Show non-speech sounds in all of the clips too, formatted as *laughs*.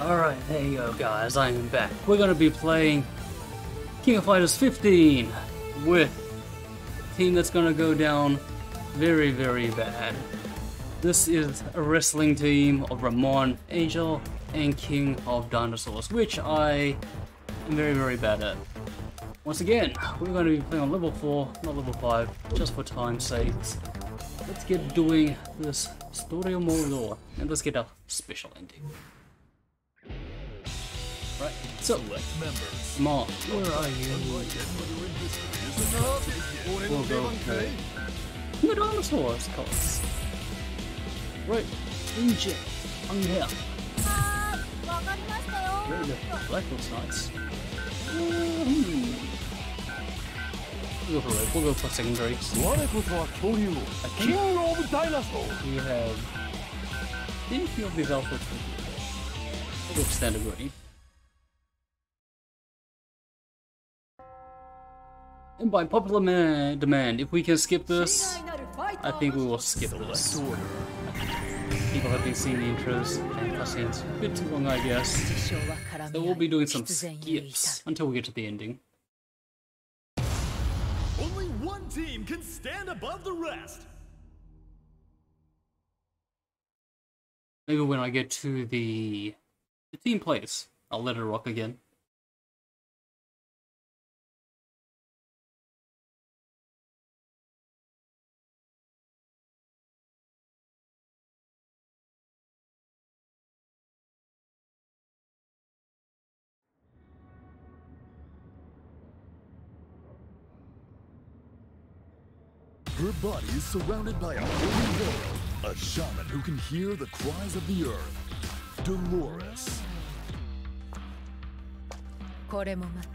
Alright, there you go guys, I am back. We're gonna be playing King of Fighters 15 with a team that's gonna go down very, very bad. This is a wrestling team of Ramon, Angel, and King of Dinosaurs, which I am very, very bad at. Once again, we're going to be playing on level 4, not level 5, just for time's sake. Let's get doing this Story Mordor, and let's get a special ending. So, Mark, where are you? We'll go okay. are the course. Right, Egypt, on here. There we. Black looks nice. Hmm. We'll go for red. We'll go for secondary. I think King of Dinosaur. We have. Didn't you'll be Velvet. We'll go for standard green. And by popular man, demand, if we can skip this, I think we will skip this. People have been seeing the intros and cutscenes a bit too long, I guess. So we'll be doing some skips until we get to the ending. Only one team can stand above the rest. Maybe when I get to the the team place, I'll let it rock again. body is surrounded by a holy wall, a shaman who can hear the cries of the earth. Dolores. これもまた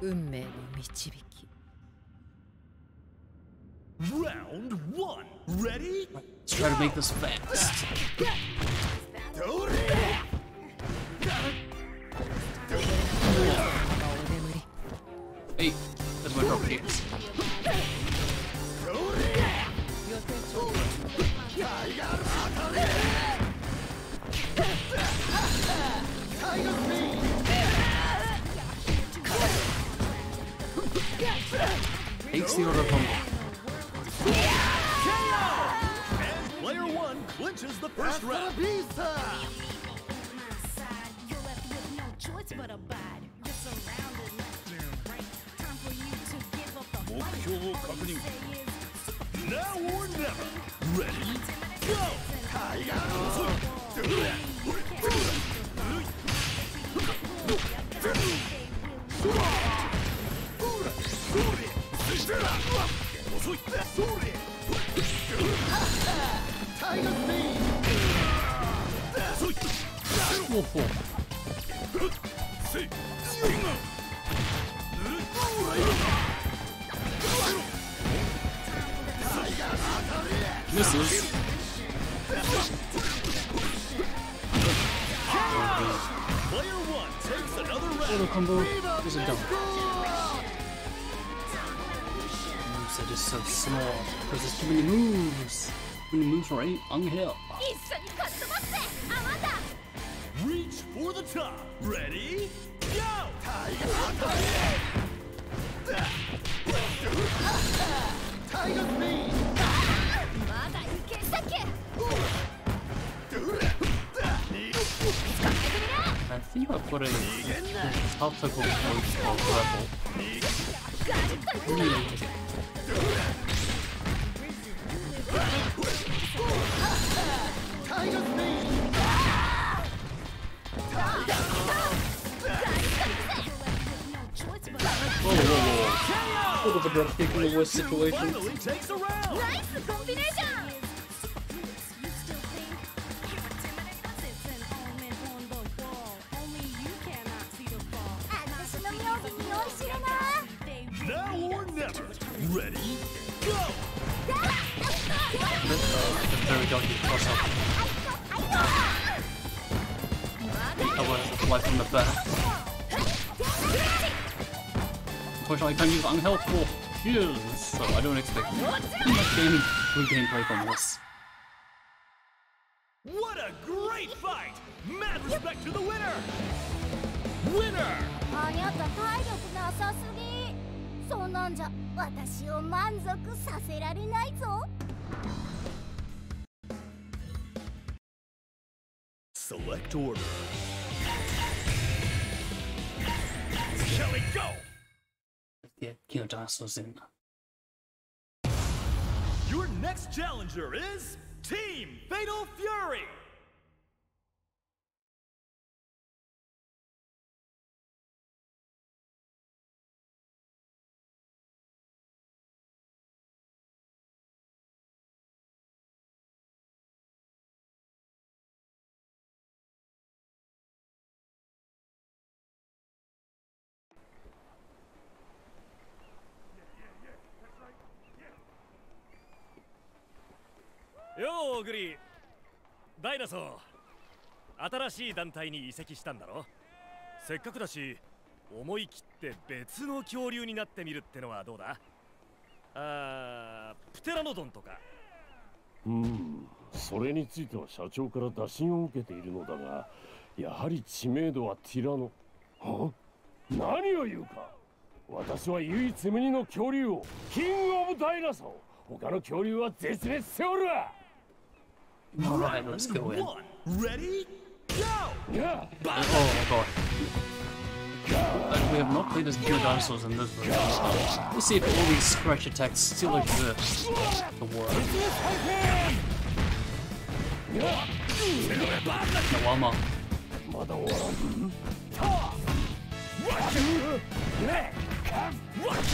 運命の導き Round one. Ready? Let's try to make this fast. お眠り Hey, that's my property. Takes the order from And player one clinches the first round. You're left with no Sorry, Angel. Reach for the top. Ready? Go! Tiger I think I put an obstacle れな Now or never. Ready? Go! A very dodgy cross up. I was a fly from the back. Unfortunately, I can't use unhelpful shields, so I don't expect too much game good gameplay from this. What What a great fight! Mad respect to the winner! Winner! あにゃた体力なさすぎそんなんじゃ私を満足させられないぞ Select order. Shall we go? Yeah, Dinosaurs in. Your next challenger is Team Fatal Fury! Yo, オグリー。ダイナソー。新しい団体に移籍したんだろ？せっかくだし思い切って別の恐竜になってみるってのはどうだ？あープテラノドンとか。うん。それについては社長から打診を受けているのだがやはり知名度はティラノ。は？何を言うか。私は唯一無二の恐竜王キングオブダイナソー。他の恐竜は絶滅しておる。わ All right, let's go in. Ready? Go! Yeah. Oh god. Like, we have not played as pure dinosaurs in this version, so we'll see if all these scratch attacks still exist to work. Kawama. Watch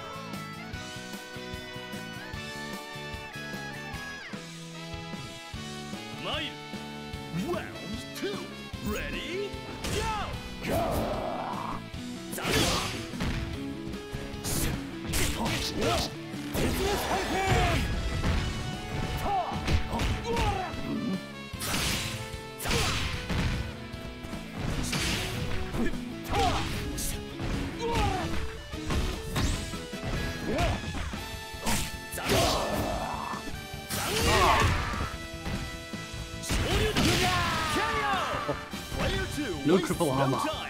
one. これが太古の力だ Smile. Round two. Ready, Player two. No wastes triple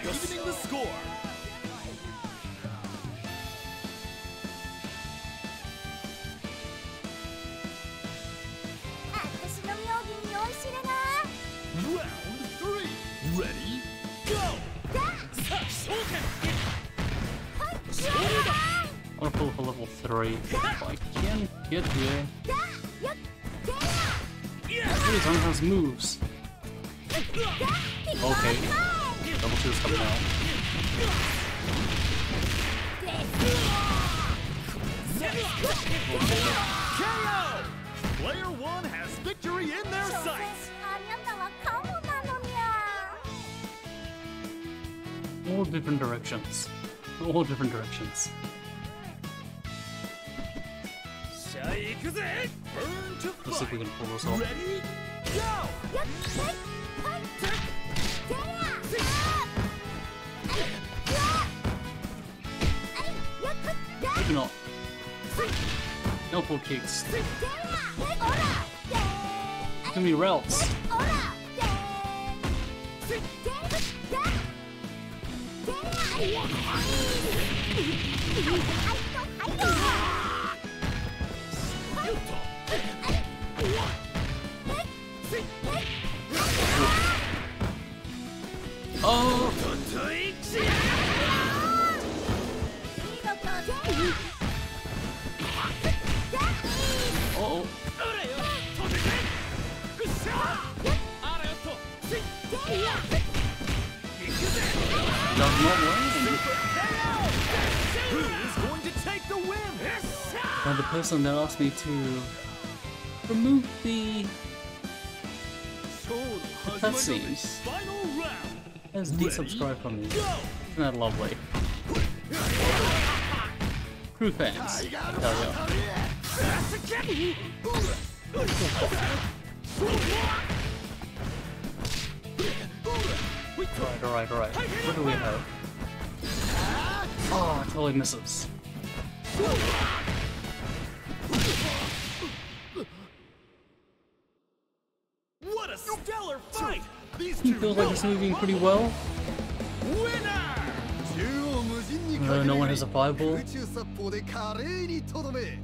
all different directions. Let's see if we can pull this off. Ready, go! Maybe not. No full kicks. Too many Relts. で And the person that asked me to remove the Cutscenes. Let's desubscribe from me. Isn't that lovely? Crew fans. Alright, alright, alright. What do we have? Oh, totally misses. feels like it's moving pretty well. Winner! 縦横無尽に Uh, no one has a fireball. 宇宙殺法で華麗にとどめ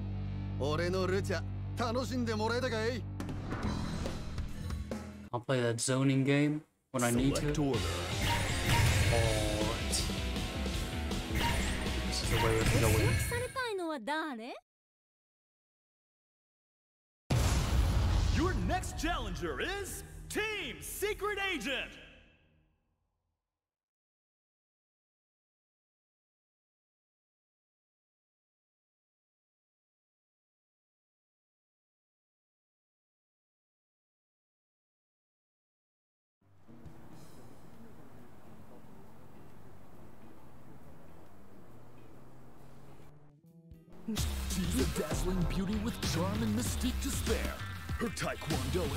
俺のルチャ楽しんでもらえたかい I'll play that zoning game when I need to. Select order. Alright. This is the way we're going. されたいのは誰 Your next challenger is Team Secret Agent!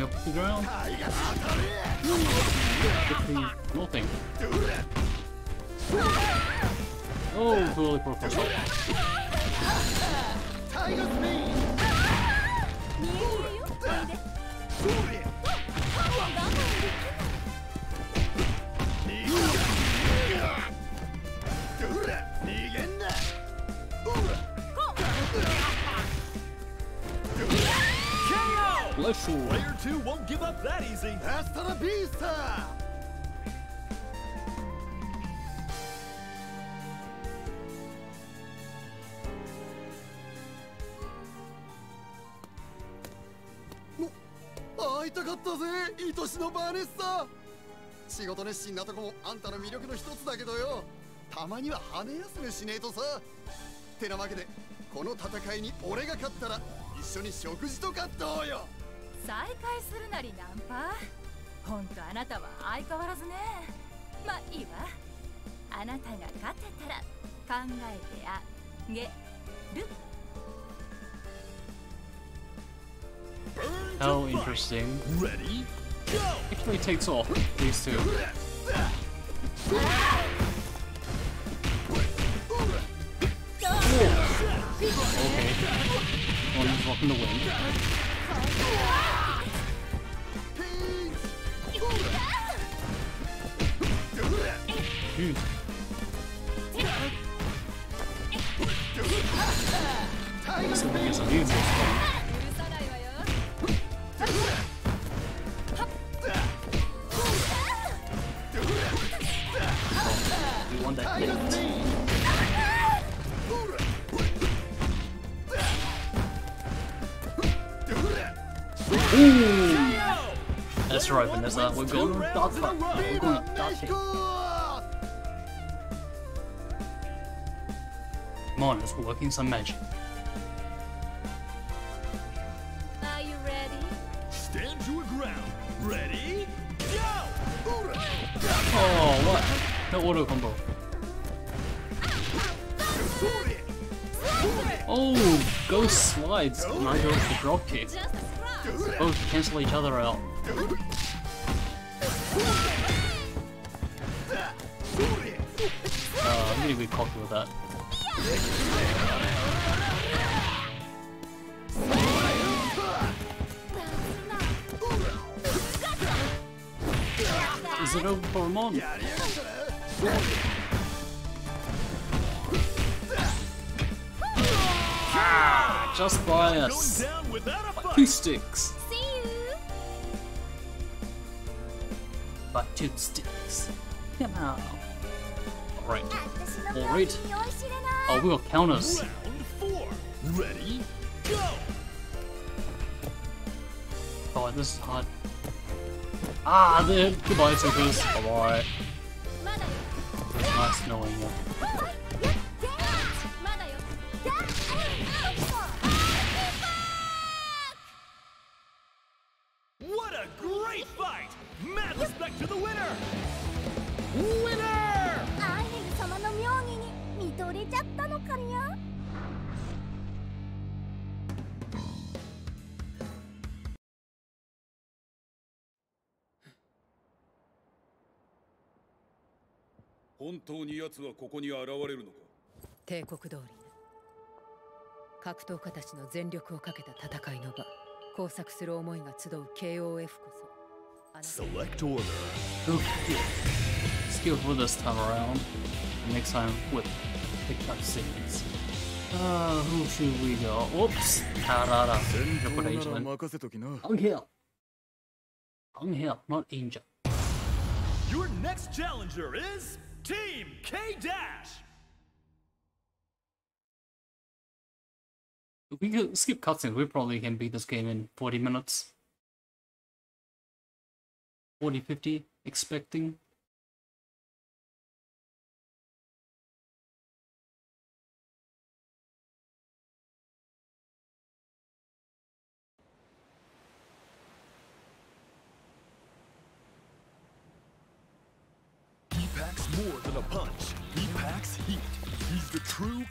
me up the ground. Nothing. Oh, totally broke myself. Bless you. Player two won't give up that easy. アスタラビースタ会いたかったぜ。愛しのバーネッサ。仕事熱心なとこもあんたの魅力の一つだけどよ。たまには羽休めしねえとさ。てなわけでこの戦いに俺が勝ったら一緒に食事とかどうよ再会するなりナンパほんとあなたは相変わらずねまあいいわあなたが勝てたら考えてあげる How interesting. Ready? Go! Actually takes off these two. Okay. One's rocking the wind. Dude. This thing is amazing. 許さ That's right, Vanessa. We're going with Dot Cut. We're going with Dot Hit. Come on, it's working some magic. Are you ready? Stand your ground. Ready? Go! Oh, what? The auto combo. Oh, ghost slides, and I go for the drop kick. Just a scratch Both cancel each other out. I'm gonna be cocky with that. Is it over for Ramon? Ah, just by Going us. down without a. Acoustics. See two sticks. Come on. Right. Alright. Oh, we got counters. Round four. Ready? Go! Oh, this is hard. Ah, the goodbye, Tickers. Bye bye. It's nice knowing you. 本当に奴はここに現れるのか帝国通りね格闘家たちの全力をかけた戦いの場工作する思いが集う KOF こそ Select order. Okay. Skillful this time around. Next time with the cutscenes. Uh, who should we go? Oops. Tarara. Reputation. 任せときな Angel. Angel, not Angel. Your next challenger is Team K Dash! If we could skip cutscenes, we probably can beat this game in 40 minutes. 40, 50, expecting.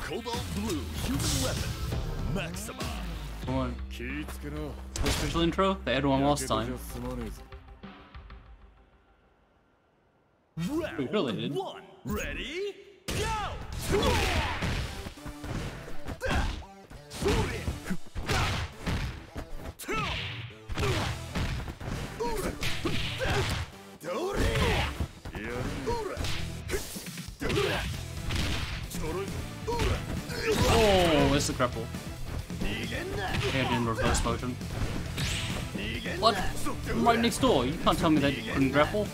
Cobalt Blue Human Weapon, Maxima. Come on. The intro? They had one last time. We really did. one, ready, go! It's the grapple. And in reverse motion. What? I'm right next door. You can't tell me that you couldn't grapple.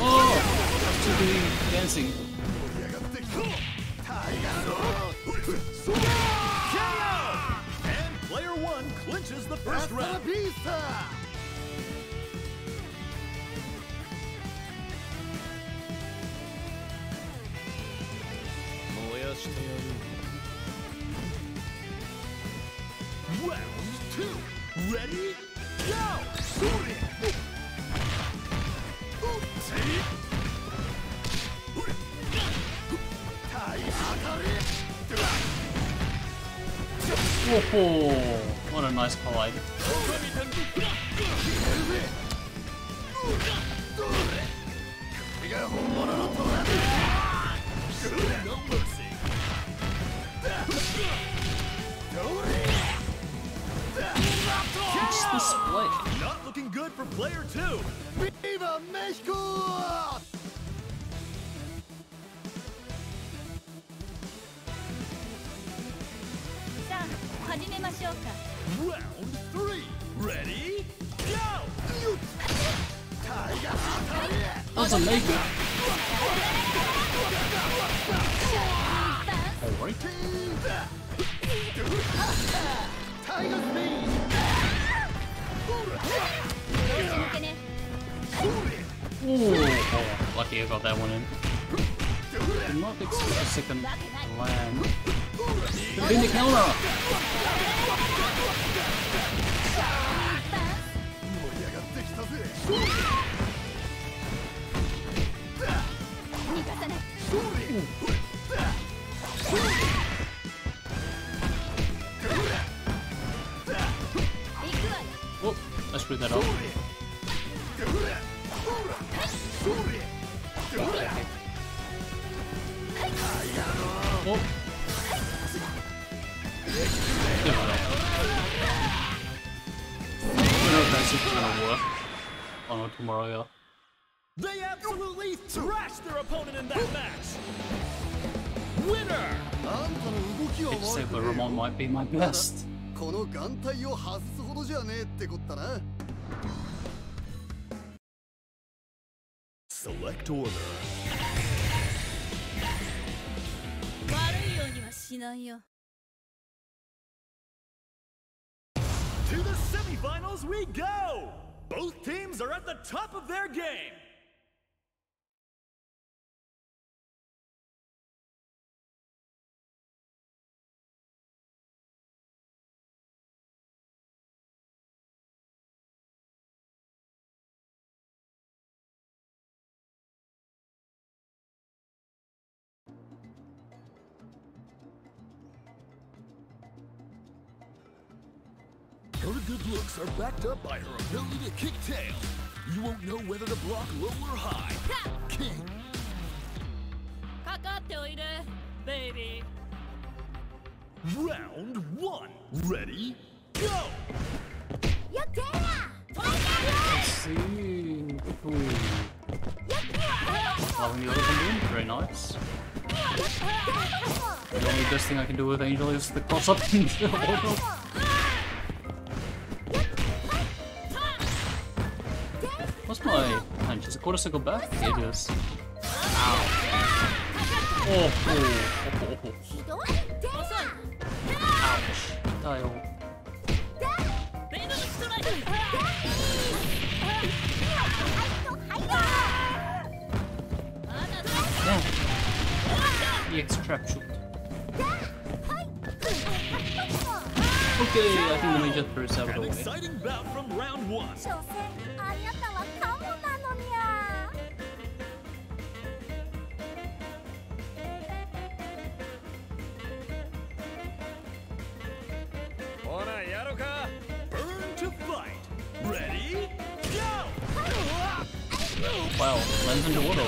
Oh! That's too busy dancing. KO! And player one clinches the first round. ピースタ Round two. Ready? Go! Whoa! What a nice collide. gonna work. Oh no, tomorrow, yeah. They absolutely thrashed their opponent in that match. Winner! あんたの動きは Hate to say, 悪く but ねえ Ramon might be my best. この眼帯を外すほどじゃねえってこったな correct order. To the semifinals we go! Both teams are at the top of their game! are backed up by her ability to kick tail. You won't know whether to block low or high. Ha! King. baby. Round one. Ready? Go! Seeing the other one very nice. The only best thing I can do with Angel is the cross up *laughs* quarter circle back? Yeah, it is. Oh, oh, oh, oh. Ouch. Die all. Trap shoot. Okay, I think the major threat out of the way. Burn to fight. Ready? Go! Wow, lands into auto.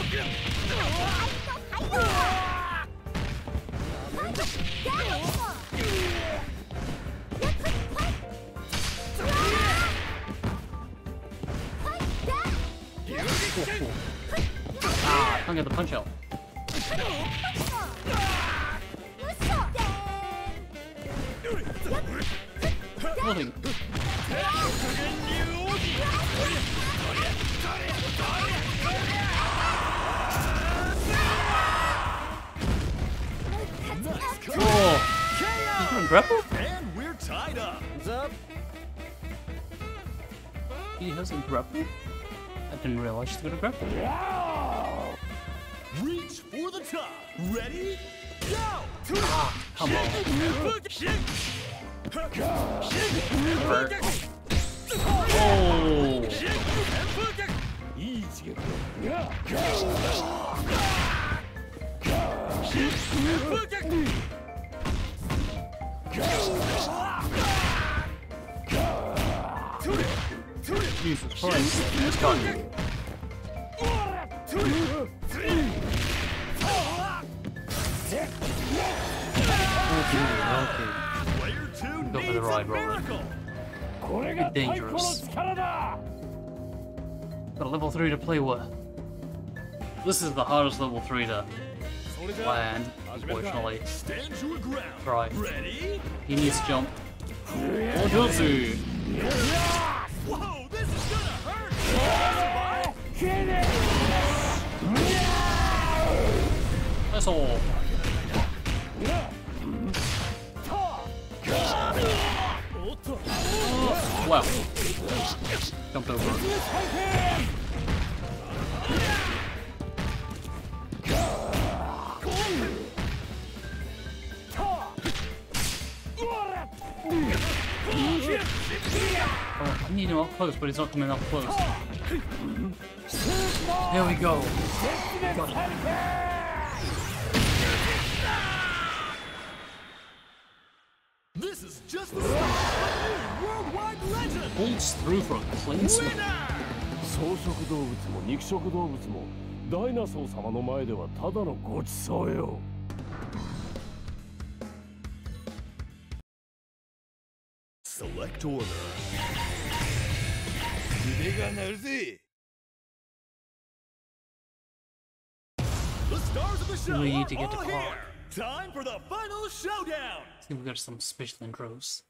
Ah, can't get the punch out. Nothing. Oh! He's grapple? And we're tied up. He has a grapple? I didn't realize he's got a grapple. Reach for the top. Ready? Go! Ah, come on. Hurt. Oh! Easy. Jesus Christ. He's got you. Okay, Player two Go for the needs a ride, Roland. miracle. okay. Dangerous. Got a level 3 to play with. This is the hardest level 3 to land, unfortunately. Stand your ground. Right. Ready? He needs to jump. Oh, Jutsu! Whoa, this is gonna hurt. That's all. Wow. Jumped over. Oh, I need him up close, but he's not coming up close. There we go. legend. Bolts through for a clean sweep. 草食動物も肉食動物もダイナソー様の前ではただのごちそうよ Select order. 腕が鳴るぜ The stars of the show We need are to get to all Clark. here. Time for the final showdown. See if we got some special intros.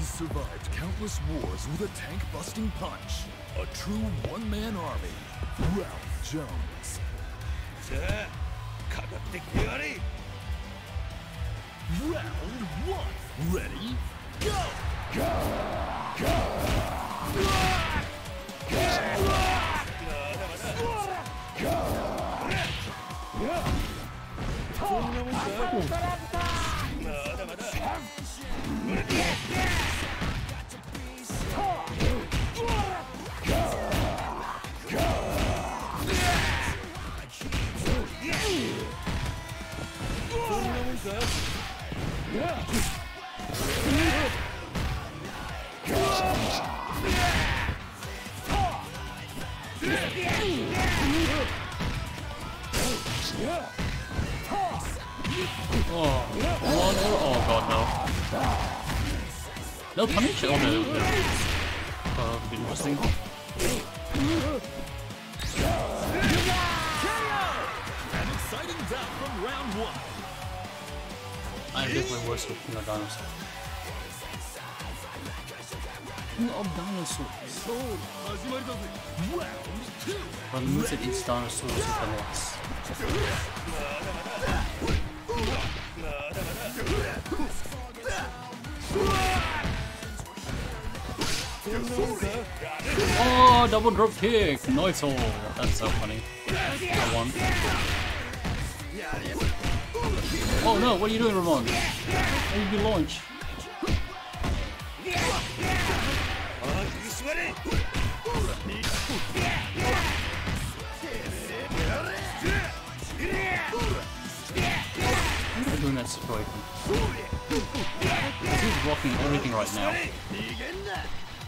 He's survived countless wars with a tank-busting punch. A true one-man army, Ralph Jones. Round one. Ready? Go! Go! Go! Go! Go! Go! Go! Round Oh, on. Oh god, no. No punish? Oh no, no. Oh, that'd be interesting. An exciting from round one. I'm definitely worse with King of Dinosaurs. King of Dinosaurs. But the moveset eats dinosaurs with the. Oh, double drop kick! Nice hole. That's so funny. That one. Oh no, what are you doing, Ramon? I need to launch. I'm doing that situation. He's blocking everything right now.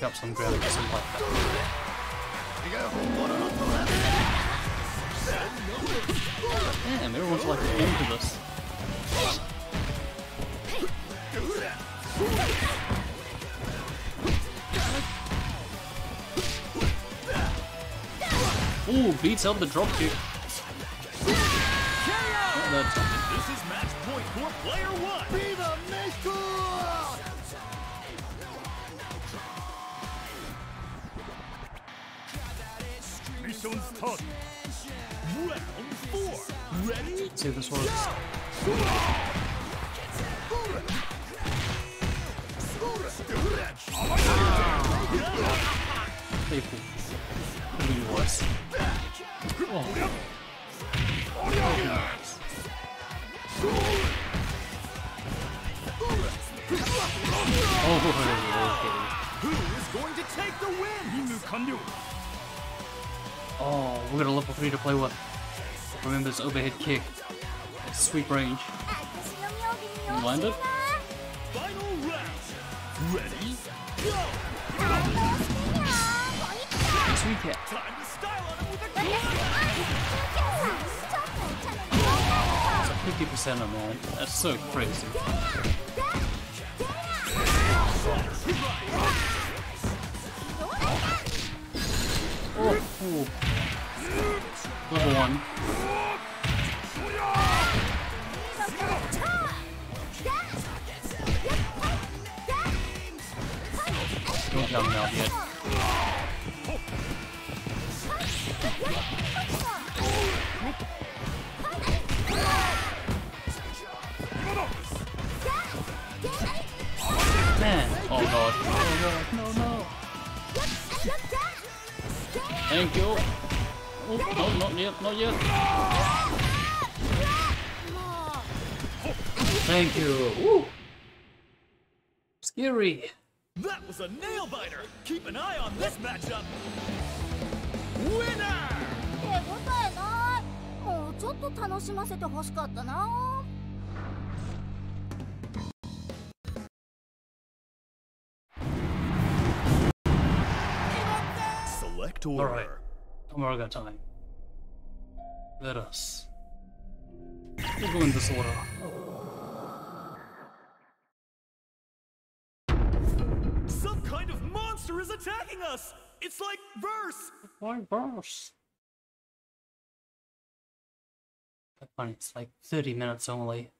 Make up some ground or something like that. Damn, everyone's like into this. Ooh, beats out the drop kick. Oh, that's. This is match point for player one. Round four. Ready? See if this works. Pretty cool. Could worse. Oh. Oh, Who is going to take the win? Oh, we got a level 3 to play with. Remember this overhead kick. That's sweet range. You land it? Ready? Go! Sweet kick! It's a 50% of man. That's so crazy. Oh, cool. Level 1. Don't jump out yet. yield, no yield. Thank you. Woo. Scary. That was a nail biter. Keep an eye on this matchup. Winner. Select order. All right. Omega time. Let us. We'll go in this order. Some kind of monster is attacking us! It's like verse! Why verse? Funny, it's like 30 minutes only.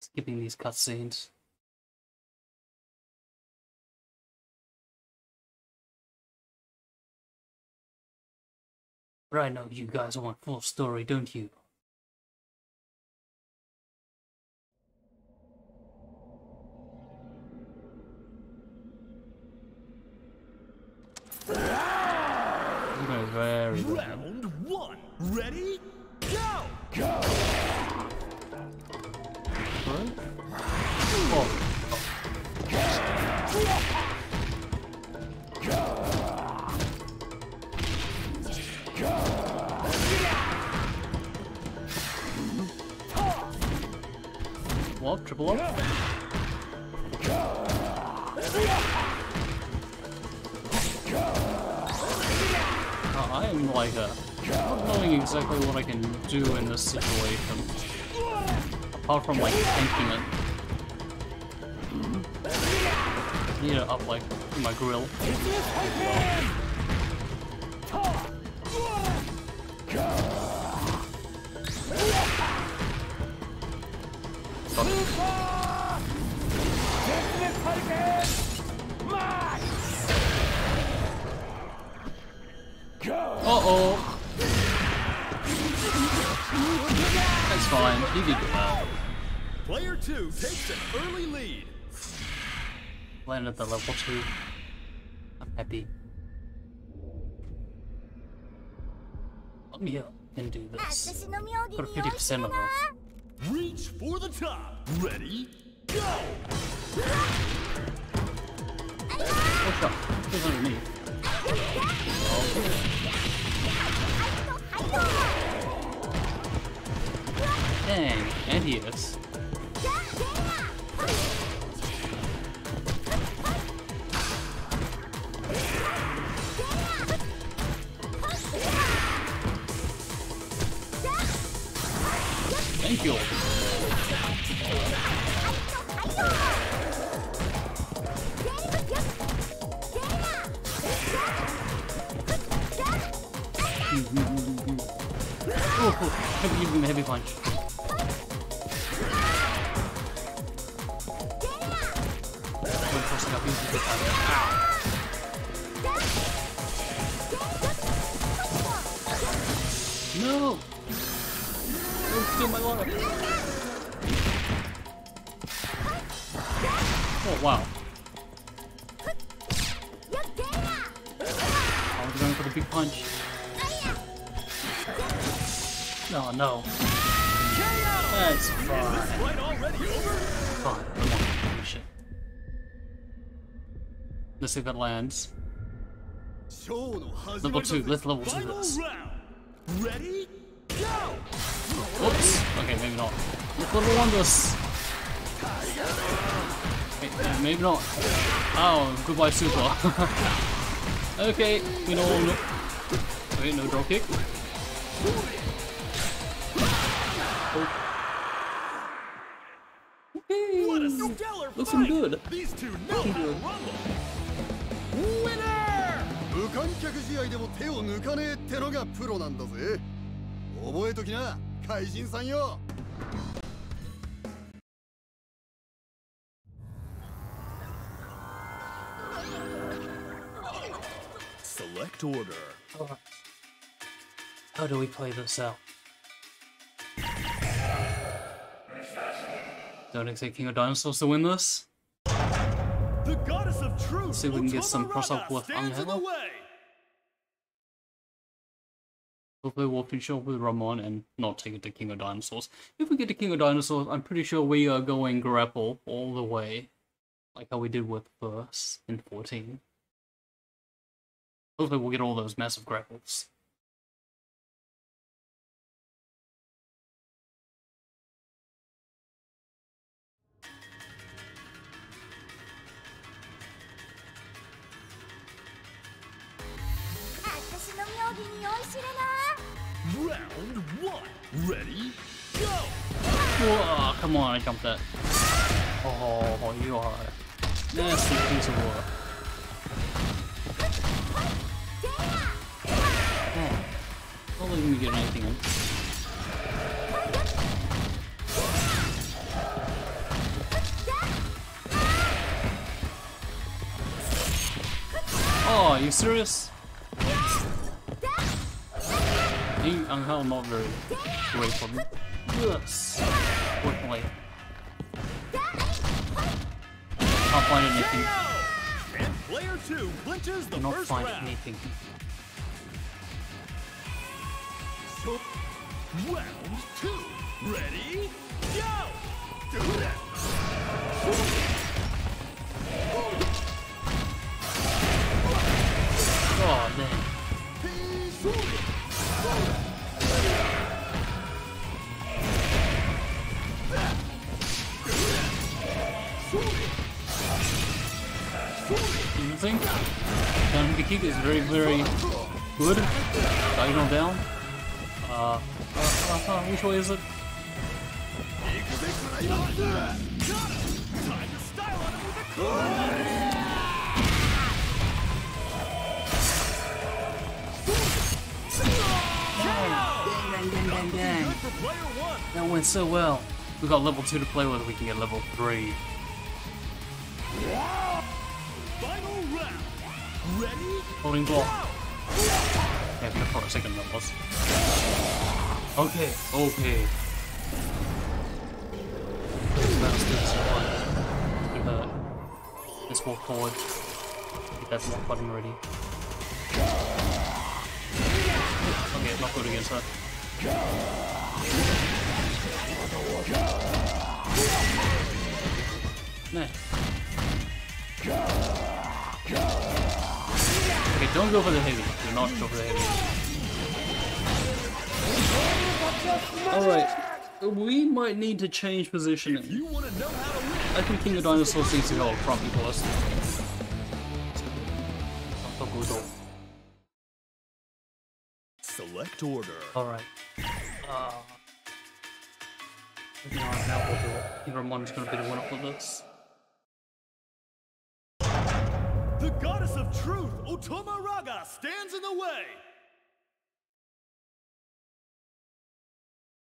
Skipping these cutscenes. But I know you guys want full story, don't you? You very. Round one. Ready? Go! Right? What? Triple up? Uh, I am like uh, not knowing exactly what I can do in this situation. Apart from like tanking it. I need to up like my grill. landed the level 2. I'm happy. I'm up and do this. Put 50% of them. Reach for the top. Ready? Go! What's up? Dang, and he is. no. That's fine. Fine, come. Let's see if that lands. Level 2, let's level 2 this. Ready? Go! Whoops! Okay, maybe not. Let's level 1 this! Hey, maybe not. Oh, goodbye super. *laughs* okay, we know. Wait, no drop kick. Oh. What a Okay. stellar Looking fight! good. These two know how to rumble. Winner! 無観客試合でも手を抜かねえってのがプロなんだぜ覚えときな怪人さんよ Select order. How do we play this out? Don't expect King of Dinosaurs to win this. The goddess of truth. See if we can get some cross-up with stands in the Angelo. way. Hopefully we'll finish off with Ramon and not take it to King of Dinosaurs. If we get to King of Dinosaurs, I'm pretty sure we are going grapple all the way. Like how we did with Verse in 14. Hopefully we'll get all those massive grapples. しれな Round one. Ready? Go! Whoa, come on, I jumped that. Oh, you are a nasty piece of work. Oh, not letting me get anything in. Oh, are you serious? I'm hell not very great for them. Yes. Fortunately. Can't find anything. And player two clinches the Cannot first find round. anything. So, round two. Ready? Go! Do that! Oh, man. Anything? Down the kick is very, very good. Diagonal down. Uh, uh, uh, which way is it? Dang, dang, dang, dang. That went so well. We got level 2 to play with, we can get level 3. Ready? Holding block. Yeah, for a second that was. Okay, okay. Let's this one. Let's walk forward. Get that block button ready. Okay, not good against that. Nah. Okay, don't go for the heavy. Do not go for the heavy. Alright. We might need to change positioning. You want to know how to win? I think King of Dinosaurs needs to go up front first. Select order. Alright. Uh, no, now we'll do it. I think Ramon's gonna be the winner for this. Truth, Otoma Raga, stands in the way.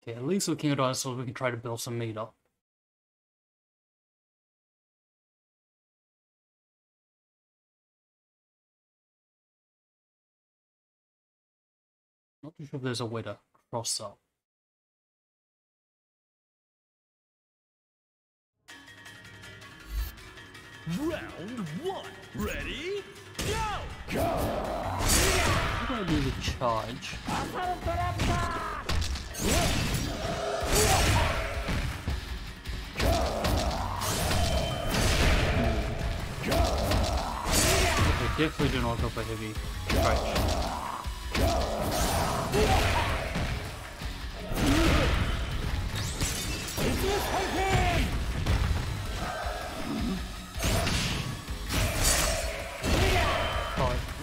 Okay, at least with King of Dinosaurs we can try to build some meat up. Not too sure if there's a way to cross up. Round one. Ready? Go! Go! I'm gonna do the charge? Definitely do not go for heavy. Right.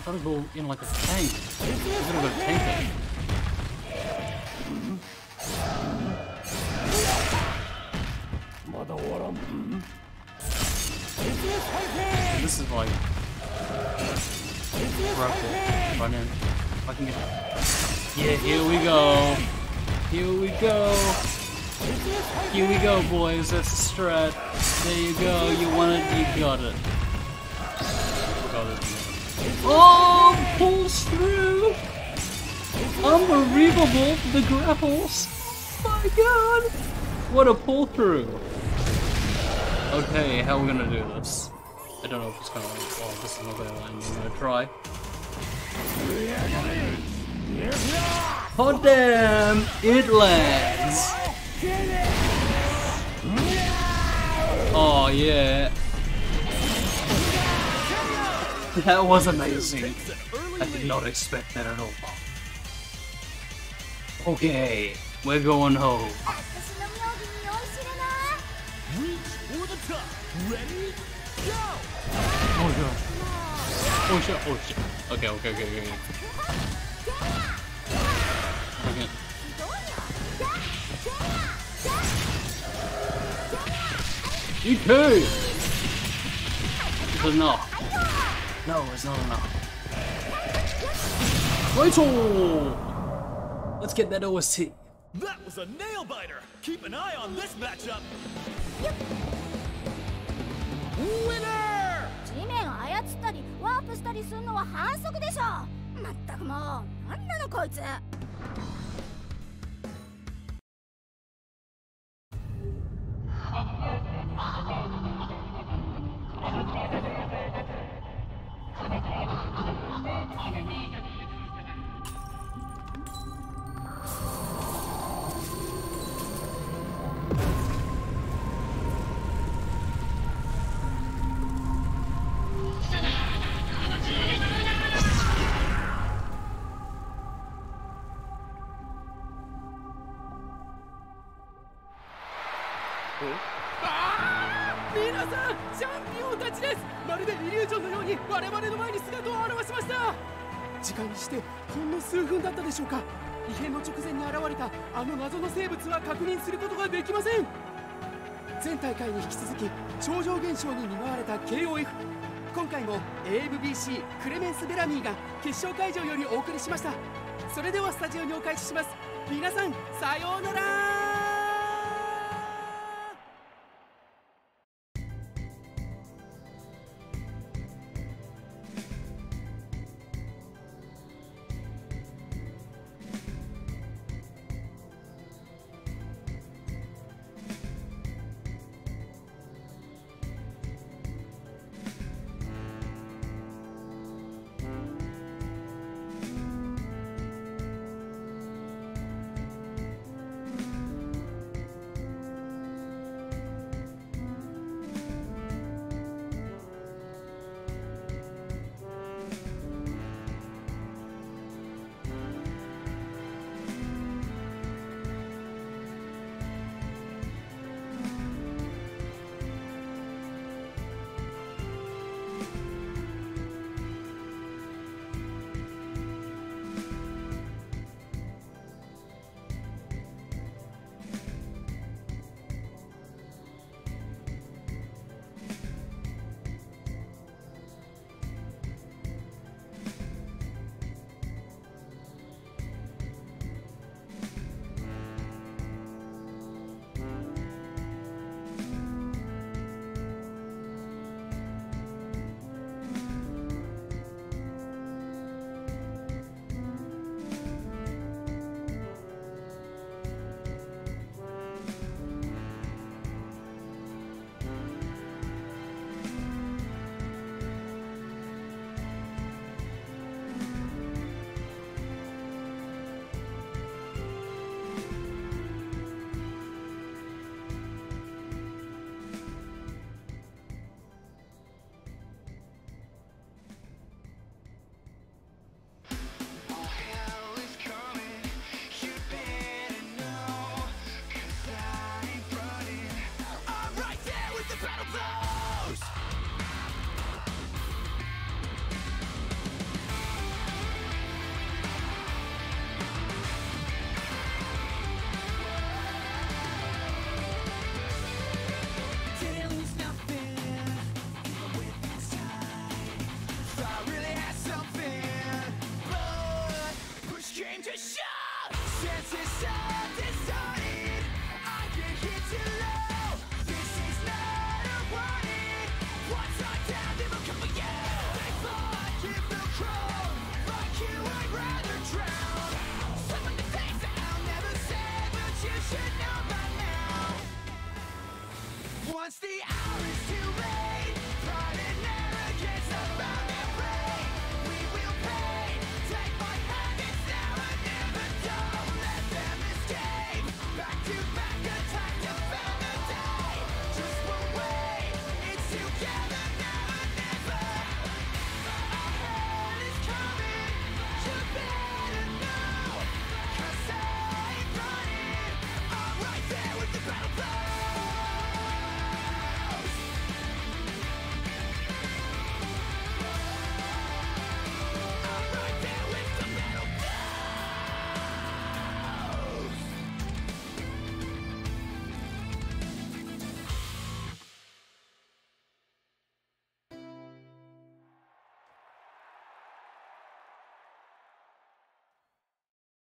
thought it'd go in like a tank. It's gonna go to tank. Then. This is like corrupted. Run in. I can get. Yeah, here we go. Here we go. Here we go, boys. That's a strat. There you go. You want it, you got it. Got it. Oh, pulls through. Unbelievable. The grapples. My God. What a pull through. Okay, how are we gonna do this? I don't know if it's gonna land. Oh, this is not gonna land. I'm gonna try. Oh damn! It lands! Oh yeah. *laughs* That was amazing. I did not expect that at all. Okay, we're going home. Ready? Go! Oh god. Oh shit, oh shit. Okay, okay, okay, okay. Okay. You too! It was. No, it's not enough. Rachel! Let's get that OST. That was a nail biter! Keep an eye on this matchup! Winner! 地面操ったりワープしたりするのは反則でしょまったくもうなんなのこいつチャンピオンたちです。まるでイリュージョンのように我々の前に姿を現しました。時間にしてほんの数分だったでしょうか。異変の直前に現れたあの謎の生物は確認することができません。前大会に引き続き超常現象に見舞われた KOF 今回も AMBC クレメンス・ベラミーが決勝会場よりお送りしました。それではスタジオにお返しします。皆さんさようなら。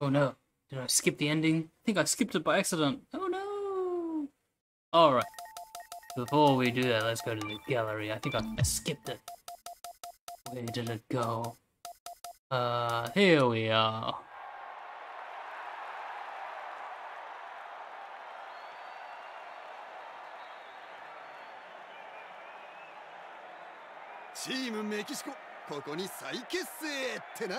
Oh no. Did I skip the ending? I think I skipped it by accident. Oh no! Alright. Before we do that, let's go to the gallery. I think I, I skipped it. Where did it go? Uh, here we are.「チームメキシコここに再結成!」ってな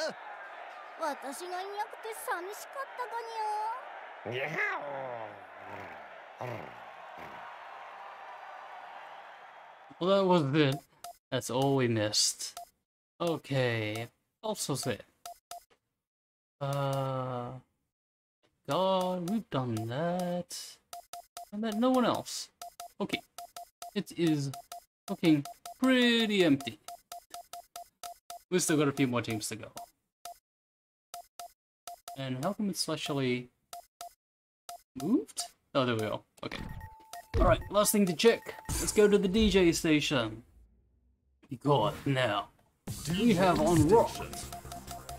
私がいなくて寂しかったかにゃ Well, that was it. That's all we missed. Okay. Also say. Uh. God, we've done that. And that no one else. Okay. It is looking pretty empty. We've still got a few more teams to go. And how come it's actually moved? Oh, there we go. Okay. Alright, last thing to check. Let's go to the DJ station. God, now. We have on Rock.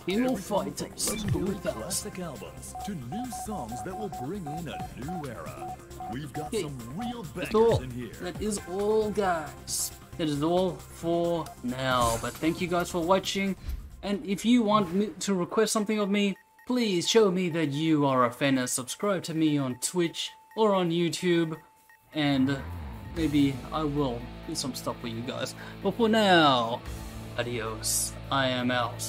Of Fighters 2000. classic albums to new songs that will bring in a new era. We've got Okay, some real bangers in here. That is all, guys. That is all for now. But thank you guys for watching. And if you want me to request something of me, please show me that you are a fan and subscribe to me on Twitch or on YouTube. And maybe I will do some stuff for you guys. But for now, adios. I am out.